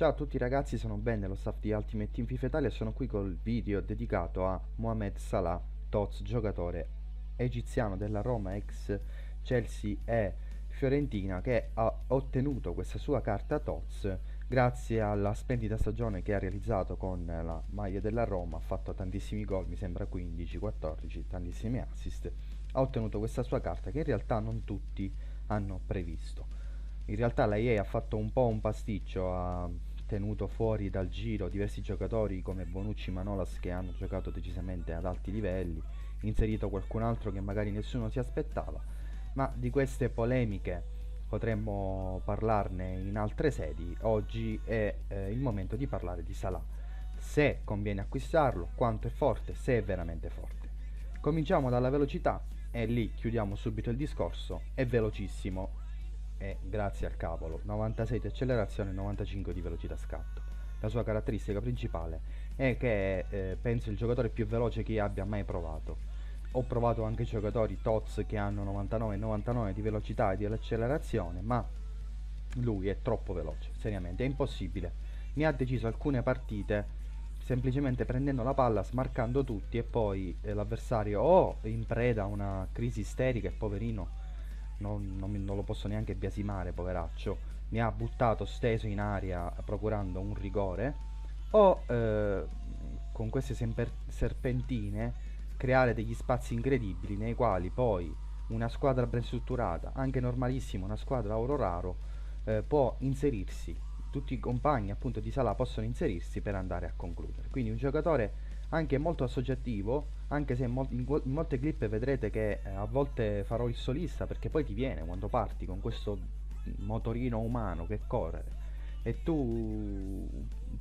Ciao a tutti ragazzi, sono Ben dello staff di Ultimate Team FIFA Italia e sono qui col video dedicato a Mohamed Salah, Toz, giocatore egiziano della Roma, ex Chelsea e Fiorentina che ha ottenuto questa sua carta Toz grazie alla splendida stagione che ha realizzato con la maglia della Roma, ha fatto tantissimi gol, mi sembra 15, 14, tantissimi assist, ha ottenuto questa sua carta che in realtà non tutti hanno previsto. In realtà la EA ha fatto un po' un pasticcio, ha tenuto fuori dal giro diversi giocatori come Bonucci Manolas che hanno giocato decisamente ad alti livelli, inserito qualcun altro che magari nessuno si aspettava, ma di queste polemiche potremmo parlarne in altre sedi, oggi è eh, il momento di parlare di Salah, se conviene acquistarlo, quanto è forte, se è veramente forte. Cominciamo dalla velocità e lì chiudiamo subito il discorso, è velocissimo, e grazie al cavolo 96 di accelerazione e 95 di velocità scatto. La sua caratteristica principale è che è, eh, penso il giocatore più veloce che abbia mai provato. Ho provato anche giocatori TOTS che hanno 99 e 99 di velocità e di accelerazione, ma lui è troppo veloce, seriamente, è impossibile. Mi ha deciso alcune partite semplicemente prendendo la palla, smarcando tutti e poi eh, l'avversario o in preda a una crisi isterica e poverino non, non, non, lo posso neanche biasimare, poveraccio, mi ha buttato steso in aria procurando un rigore, o eh, con queste serpentine creare degli spazi incredibili nei quali poi una squadra ben strutturata, anche normalissima, una squadra oro raro, eh, può inserirsi, tutti i compagni appunto di Salah possono inserirsi per andare a concludere. Quindi un giocatore anche molto associativo, anche se in, mol- in, in molte clip vedrete che eh, a volte farò il solista perché poi ti viene quando parti con questo motorino umano che corre e tu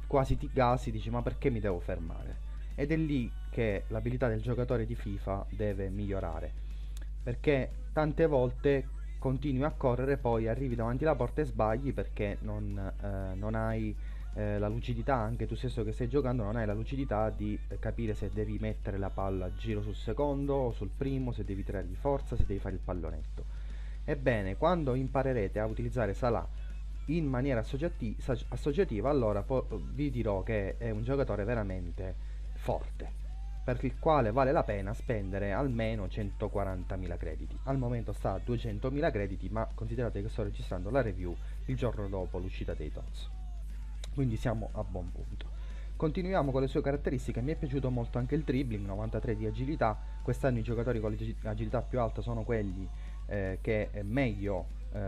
quasi ti gasi dici ma perché mi devo fermare? Ed è lì che l'abilità del giocatore di FIFA deve migliorare perché tante volte continui a correre poi arrivi davanti alla porta e sbagli perché non, eh, non hai eh, la lucidità, anche tu stesso che stai giocando, non hai la lucidità di capire se devi mettere la palla a giro sul secondo o sul primo, se devi tirare di forza, se devi fare il pallonetto. Ebbene, quando imparerete a utilizzare Salah in maniera associati- associativa, allora po- vi dirò che è un giocatore veramente forte, per il quale vale la pena spendere almeno 140.000 crediti. Al momento sta a 200.000 crediti, ma considerate che sto registrando la review il giorno dopo l'uscita dei TOTS quindi siamo a buon punto. Continuiamo con le sue caratteristiche, mi è piaciuto molto anche il dribbling, 93 di agilità, quest'anno i giocatori con l'agilità più alta sono quelli eh, che meglio eh,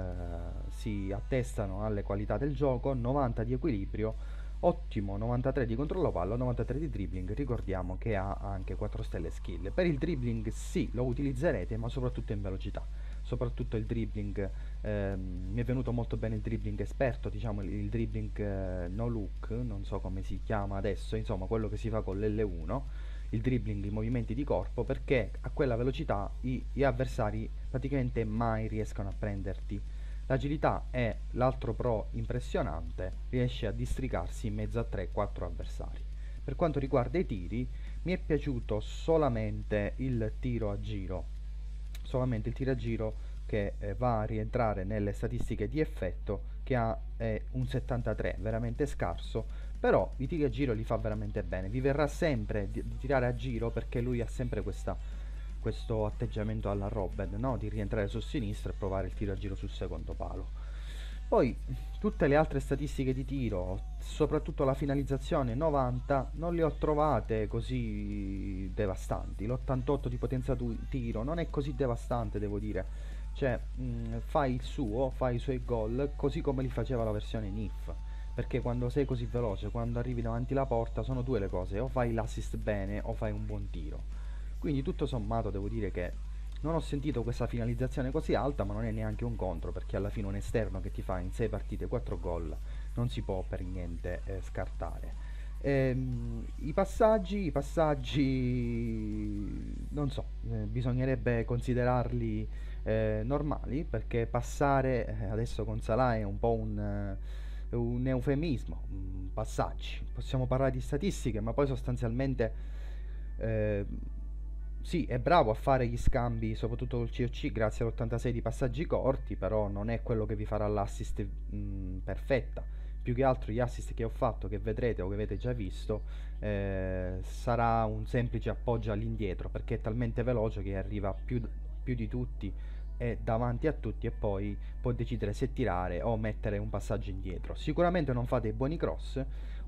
si attestano alle qualità del gioco, 90 di equilibrio, ottimo 93 di controllo palla, 93 di dribbling, ricordiamo che ha anche 4 stelle skill. Per il dribbling sì, lo utilizzerete, ma soprattutto in velocità soprattutto il dribbling ehm, mi è venuto molto bene il dribbling esperto diciamo il, il dribbling eh, no look non so come si chiama adesso insomma quello che si fa con l'L1 il dribbling i movimenti di corpo perché a quella velocità i, gli avversari praticamente mai riescono a prenderti. L'agilità è l'altro pro impressionante riesce a districarsi in mezzo a 3-4 avversari. Per quanto riguarda i tiri mi è piaciuto solamente il tiro a giro solamente il tiragiro che eh, va a rientrare nelle statistiche di effetto che ha eh, un 73 veramente scarso però i tiri a giro li fa veramente bene vi verrà sempre di, di tirare a giro perché lui ha sempre questa, questo atteggiamento alla Robben no? di rientrare su sinistra e provare il tiro a giro sul secondo palo poi tutte le altre statistiche di tiro, soprattutto la finalizzazione 90, non le ho trovate così devastanti. L'88 di potenza tiro non è così devastante, devo dire. Cioè, mh, fa il suo, fa i suoi gol, così come li faceva la versione NIF. Perché quando sei così veloce, quando arrivi davanti alla porta, sono due le cose, o fai l'assist bene o fai un buon tiro. Quindi tutto sommato devo dire che non ho sentito questa finalizzazione così alta, ma non è neanche un contro, perché alla fine un esterno che ti fa in 6 partite 4 gol non si può per niente eh, scartare. Ehm, I passaggi, i passaggi, non so, eh, bisognerebbe considerarli eh, normali, perché passare eh, adesso con Salah è un po' un, eh, un eufemismo, passaggi. Possiamo parlare di statistiche, ma poi sostanzialmente eh, sì, è bravo a fare gli scambi, soprattutto col COC, grazie all'86 di passaggi corti, però non è quello che vi farà l'assist mh, perfetta. più che altro gli assist che ho fatto, che vedrete o che avete già visto, eh, sarà un semplice appoggio all'indietro perché è talmente veloce che arriva più, più di tutti è davanti a tutti e poi può decidere se tirare o mettere un passaggio indietro. Sicuramente non fa dei buoni cross,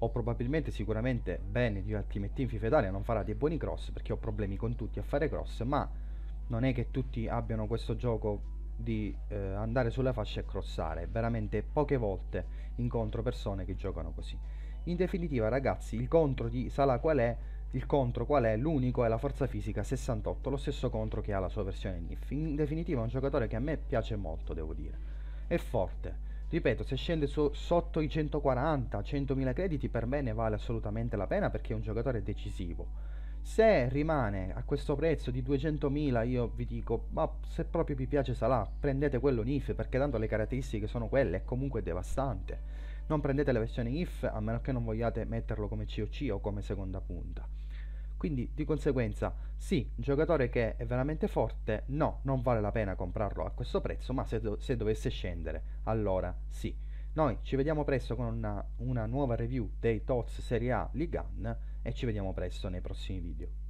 o probabilmente sicuramente bene di Ultimate Team FIFA Italia non farà dei buoni cross perché ho problemi con tutti a fare cross, ma non è che tutti abbiano questo gioco di eh, andare sulla fascia e crossare, veramente poche volte incontro persone che giocano così. In definitiva ragazzi, il contro di Salah qual è? Il contro qual è? L'unico è la forza fisica 68, lo stesso contro che ha la sua versione NIF. In definitiva è un giocatore che a me piace molto, devo dire. È forte. Ripeto, se scende so- sotto i 140, 100.000 crediti per me ne vale assolutamente la pena perché è un giocatore decisivo. Se rimane a questo prezzo di 200.000 io vi dico, ma se proprio vi piace Salah, prendete quello NIF perché tanto le caratteristiche sono quelle, è comunque devastante. Non prendete la versione IF a meno che non vogliate metterlo come COC o come seconda punta. Quindi di conseguenza sì, un giocatore che è veramente forte, no, non vale la pena comprarlo a questo prezzo, ma se, do- se dovesse scendere, allora sì. Noi ci vediamo presto con una, una nuova review dei TOTS Serie A Ligan e ci vediamo presto nei prossimi video.